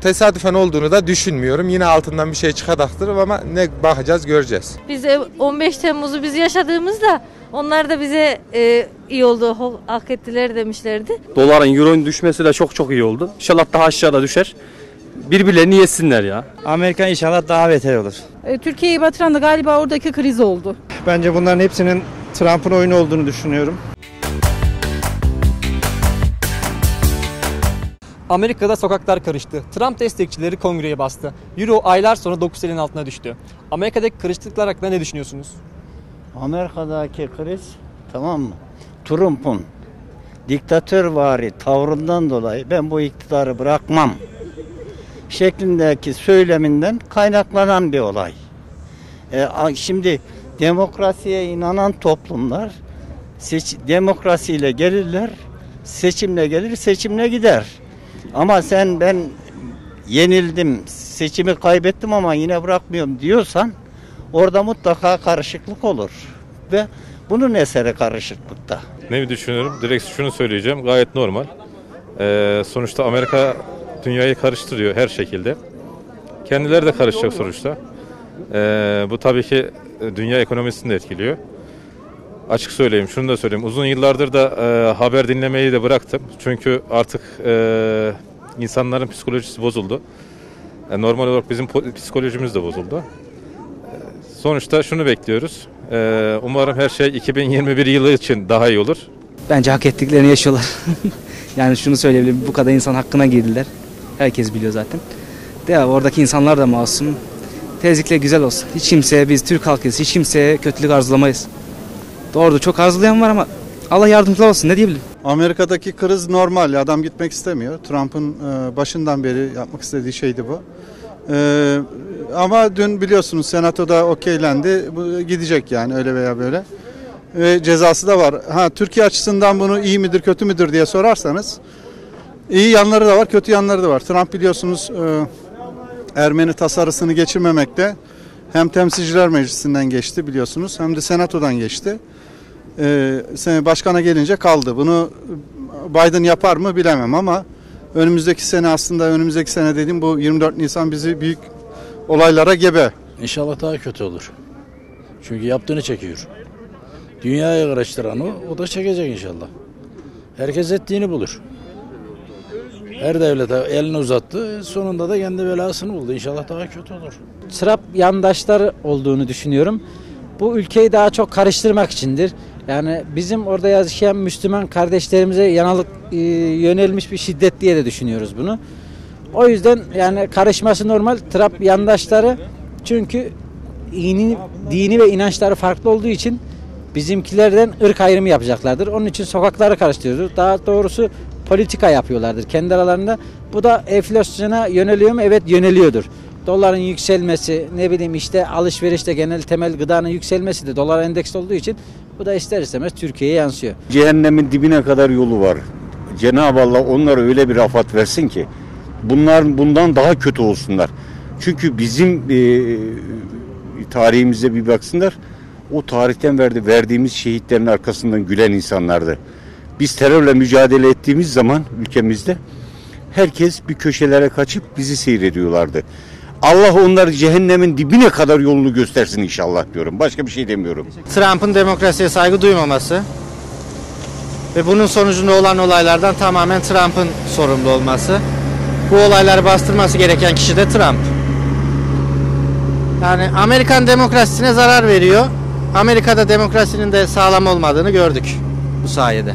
Tesadüfen olduğunu da düşünmüyorum. Yine altından bir şey çıkacaktır ama ne bakacağız göreceğiz. Biz e, 15 Temmuz'u biz yaşadığımızda onlar da bize e, iyi oldu, hak ettiler demişlerdi. Doların, euronun düşmesi de çok çok iyi oldu. İnşallah daha aşağıda düşer. Birbirlerini yesinler ya. Amerika inşallah daha beter olur. E, Türkiye'yi batıran da galiba oradaki kriz oldu. Bence bunların hepsinin Trump'ın oyunu olduğunu düşünüyorum. Amerika'da sokaklar karıştı. Trump destekçileri kongreye bastı. Euro aylar sonra 9 TL'nin altına düştü. Amerika'daki karışıklıklar hakkında ne düşünüyorsunuz? Amerika'daki kriz tamam mı? Trump'un diktatörvari tavrından dolayı ben bu iktidarı bırakmam şeklindeki söyleminden kaynaklanan bir olay. E, şimdi demokrasiye inanan toplumlar seç, demokrasiyle gelirler, seçimle gelir, seçimle gider. Ama sen ben yenildim, seçimi kaybettim ama yine bırakmıyorum diyorsan orada mutlaka karışıklık olur. Ve bunun eseri karışıklıkta. Ne düşünüyorum? Direkt şunu söyleyeceğim. Gayet normal. Ee, sonuçta Amerika dünyayı karıştırıyor her şekilde. Kendileri de karışacak sonuçta. Ee, bu tabii ki dünya ekonomisini de etkiliyor. Açık söyleyeyim, şunu da söyleyeyim. Uzun yıllardır da e, haber dinlemeyi de bıraktım. Çünkü artık e, insanların psikolojisi bozuldu. E, normal olarak bizim psikolojimiz de bozuldu. E, sonuçta şunu bekliyoruz. E, umarım her şey 2021 yılı için daha iyi olur. Bence hak ettiklerini yaşıyorlar. yani şunu söyleyebilirim. Bu kadar insan hakkına girdiler. Herkes biliyor zaten. De oradaki insanlar da masum. Tezlikle güzel olsun. Hiç kimseye biz Türk halkıyız. Hiç kimseye kötülük arzulamayız. Doğru çok arzulayan var ama Allah yardımcılar olsun. Ne diyebilirim? Amerika'daki kriz normal. Adam gitmek istemiyor. Trump'ın e, başından beri yapmak istediği şeydi bu. E, ama dün biliyorsunuz senatoda okeylendi. Bu gidecek yani öyle veya böyle. Ve cezası da var. Ha Türkiye açısından bunu iyi midir kötü müdür diye sorarsanız iyi yanları da var, kötü yanları da var. Trump biliyorsunuz e, Ermeni tasarısını geçirmemekte hem Temsilciler Meclisi'nden geçti biliyorsunuz hem de Senato'dan geçti. Ee, başkana gelince kaldı. Bunu Biden yapar mı bilemem ama önümüzdeki sene aslında önümüzdeki sene dediğim bu 24 Nisan bizi büyük olaylara gebe. İnşallah daha kötü olur. Çünkü yaptığını çekiyor. Dünyaya karıştıran o, o da çekecek inşallah. Herkes ettiğini bulur. Her devlete elini uzattı, sonunda da kendi belasını buldu. İnşallah daha kötü olur. Trump yandaşları olduğunu düşünüyorum. Bu ülkeyi daha çok karıştırmak içindir. Yani bizim orada yaşayan Müslüman kardeşlerimize yanalık e, yönelmiş bir şiddet diye de düşünüyoruz bunu. O yüzden yani karışması normal. Trump yandaşları çünkü dini, dini ve inançları farklı olduğu için bizimkilerden ırk ayrımı yapacaklardır. Onun için sokakları karıştırıyordur. Daha doğrusu politika yapıyorlardır kendi aralarında. Bu da enflasyona yöneliyor mu? Evet yöneliyordur. Doların yükselmesi, ne bileyim işte alışverişte genel temel gıdanın yükselmesi de dolar endeks olduğu için bu da ister istemez Türkiye'ye yansıyor. Cehennemin dibine kadar yolu var. Cenab-ı Allah onlara öyle bir afat versin ki bunlar bundan daha kötü olsunlar. Çünkü bizim e, tarihimize bir baksınlar. O tarihten verdi verdiğimiz şehitlerin arkasından gülen insanlardı. Biz terörle mücadele ettiğimiz zaman ülkemizde herkes bir köşelere kaçıp bizi seyrediyorlardı. Allah onları cehennemin dibine kadar yolunu göstersin inşallah diyorum. Başka bir şey demiyorum. Trump'ın demokrasiye saygı duymaması ve bunun sonucunda olan olaylardan tamamen Trump'ın sorumlu olması. Bu olayları bastırması gereken kişi de Trump. Yani Amerikan demokrasisine zarar veriyor. Amerika'da demokrasinin de sağlam olmadığını gördük bu sayede.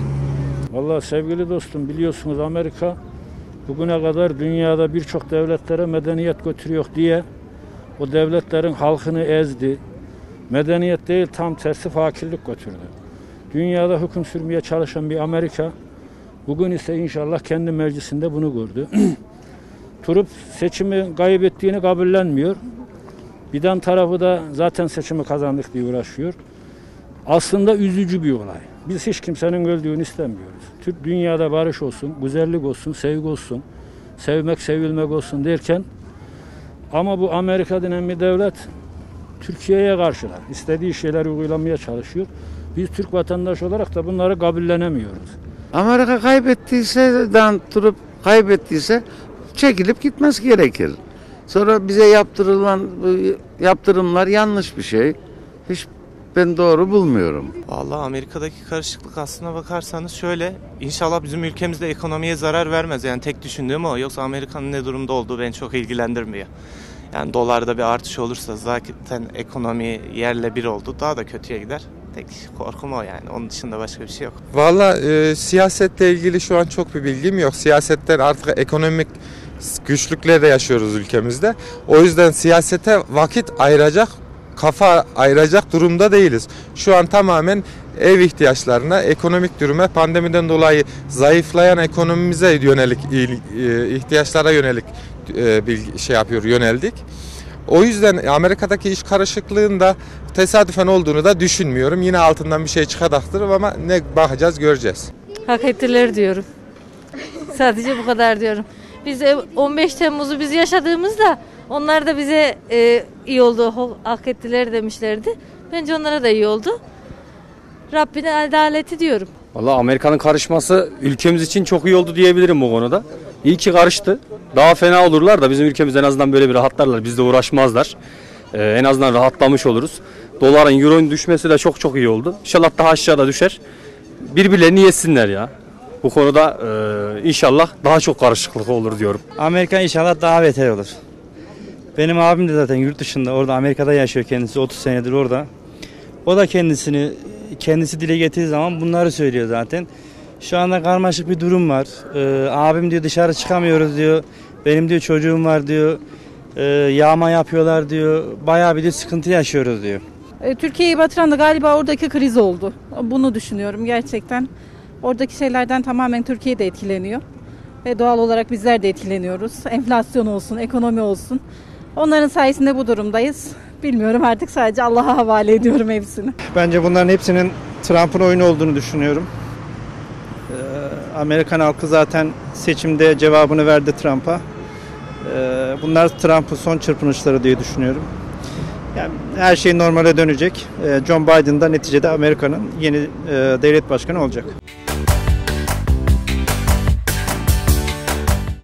Vallahi sevgili dostum biliyorsunuz Amerika bugüne kadar dünyada birçok devletlere medeniyet götürüyor diye o devletlerin halkını ezdi. Medeniyet değil tam tersi fakirlik götürdü. Dünyada hüküm sürmeye çalışan bir Amerika bugün ise inşallah kendi meclisinde bunu gördü. Turup seçimi kaybettiğini kabullenmiyor. Bidan tarafı da zaten seçimi kazandık diye uğraşıyor. Aslında üzücü bir olay. Biz hiç kimsenin öldüğünü istemiyoruz. Türk dünyada barış olsun, güzellik olsun, sevgi olsun, sevmek, sevilmek olsun derken ama bu Amerika denen bir devlet Türkiye'ye karşılar. İstediği şeyleri uygulamaya çalışıyor. Biz Türk vatandaşı olarak da bunları kabullenemiyoruz. Amerika kaybettiyse, Dan Trup kaybettiyse çekilip gitmesi gerekir. Sonra bize yaptırılan yaptırımlar yanlış bir şey. Hiç ben doğru bulmuyorum. Vallahi Amerika'daki karışıklık aslına bakarsanız şöyle inşallah bizim ülkemizde ekonomiye zarar vermez. Yani tek düşündüğüm o. Yoksa Amerika'nın ne durumda olduğu beni çok ilgilendirmiyor. Yani dolarda bir artış olursa zaten ekonomi yerle bir oldu. Daha da kötüye gider. Tek korkum o yani. Onun dışında başka bir şey yok. Valla e, siyasetle ilgili şu an çok bir bilgim yok. Siyasetten artık ekonomik güçlüklerle yaşıyoruz ülkemizde. O yüzden siyasete vakit ayıracak, kafa ayıracak durumda değiliz. Şu an tamamen ev ihtiyaçlarına, ekonomik duruma, pandemiden dolayı zayıflayan ekonomimize yönelik e, ihtiyaçlara yönelik e, bilgi, şey yapıyor, yöneldik. O yüzden Amerika'daki iş karışıklığında tesadüfen olduğunu da düşünmüyorum. Yine altından bir şey çıkacaktır ama ne bakacağız göreceğiz. Hak ettiler diyorum. Sadece bu kadar diyorum. Biz de 15 Temmuz'u biz yaşadığımızda onlar da bize e, iyi oldu, hak ettiler demişlerdi. Bence onlara da iyi oldu. Rabbine adaleti diyorum. Valla Amerika'nın karışması ülkemiz için çok iyi oldu diyebilirim bu konuda. İyi ki karıştı. Daha fena olurlar da bizim ülkemiz en azından böyle bir rahatlarlar. Bizde uğraşmazlar. Ee, en azından rahatlamış oluruz. Doların, euronun düşmesi de çok çok iyi oldu. İnşallah daha aşağıda düşer. Birbirlerini yesinler ya. Bu konuda e, inşallah daha çok karışıklık olur diyorum. Amerika inşallah daha beter olur. Benim abim de zaten yurt dışında orada Amerika'da yaşıyor kendisi 30 senedir orada. O da kendisini kendisi dile getirdiği zaman bunları söylüyor zaten. Şu anda karmaşık bir durum var. Ee, abim diyor dışarı çıkamıyoruz diyor. Benim diyor çocuğum var diyor. Ee, yağma yapıyorlar diyor. Bayağı bir de sıkıntı yaşıyoruz diyor. E, Türkiye'yi batıran da galiba oradaki kriz oldu. Bunu düşünüyorum gerçekten. Oradaki şeylerden tamamen Türkiye de etkileniyor. Ve doğal olarak bizler de etkileniyoruz. Enflasyon olsun, ekonomi olsun. Onların sayesinde bu durumdayız. Bilmiyorum artık sadece Allah'a havale ediyorum hepsini. Bence bunların hepsinin Trump'ın oyunu olduğunu düşünüyorum. Ee, Amerikan halkı zaten seçimde cevabını verdi Trump'a. Ee, bunlar Trump'ın son çırpınışları diye düşünüyorum. Yani her şey normale dönecek. Ee, John Biden da neticede Amerika'nın yeni e, devlet başkanı olacak.